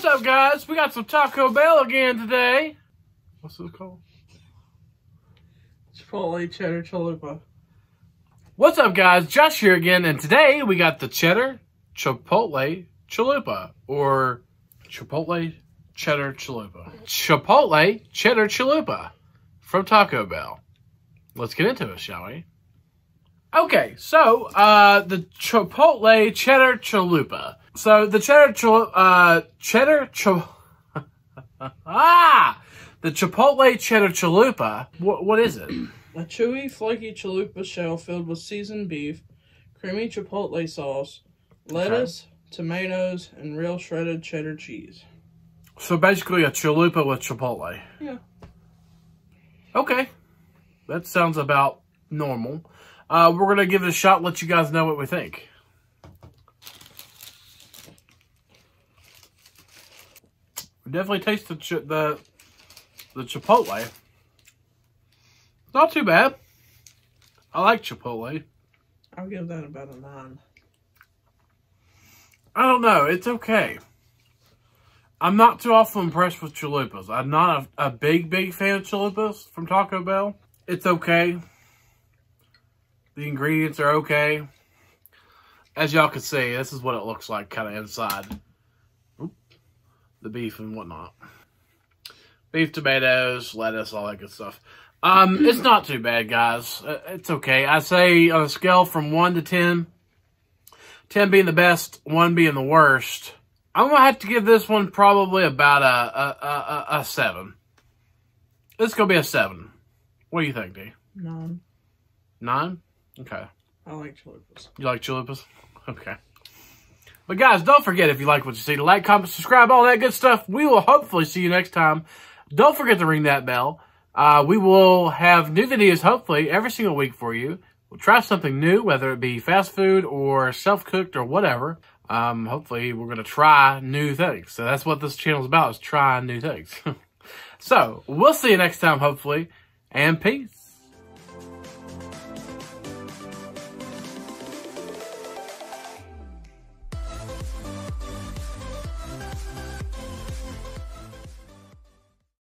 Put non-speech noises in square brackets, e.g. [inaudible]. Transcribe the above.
What's up, guys? We got some Taco Bell again today. What's this called? Chipotle cheddar chalupa. What's up, guys? Josh here again, and today we got the cheddar chipotle chalupa, or chipotle cheddar chalupa. Chipotle cheddar chalupa from Taco Bell. Let's get into it, shall we? Okay, so uh, the chipotle cheddar chalupa. So the cheddar chal- uh, cheddar ch- [laughs] ah the chipotle cheddar chalupa. What what is it? [clears throat] A chewy, flaky chalupa shell filled with seasoned beef, creamy chipotle sauce, lettuce, tomatoes, and real shredded cheddar cheese. So basically a chalupa with chipotle. Yeah. Okay. That sounds about normal. Uh, we're going to give it a shot, let you guys know what we think. We definitely taste the, ch- the, the chipotle. Not too bad. I like chipotle. I'll give that about a nine. I don't know. It's okay. I'm not too often impressed with chalupas. I'm not a, a big, big fan of chalupas from Taco Bell. It's okay. The ingredients are okay. As y'all can see, this is what it looks like kind of inside. Oop. The beef and whatnot. Beef, tomatoes, lettuce, all that good stuff. Um, it's not too bad, guys. Uh, It's okay. I say on a scale from 1 to 10, 10 being the best, 1 being the worst. I'm going to have to give this one probably about a, a, a, a, a 7. It's going to be a 7. What do you think, D? Nine. 9? Okay. I like chalupas. You like chalupas? Okay. But guys, don't forget if you like what you see to like, comment, subscribe, all that good stuff. We will hopefully see you next time. Don't forget to ring that bell. Uh, we will have new videos hopefully every single week for you. We'll try something new, whether it be fast food or self-cooked or whatever. Um, hopefully we're going to try new things. So that's what this channel is about, is trying new things. [laughs] so we'll see you next time, hopefully, and peace.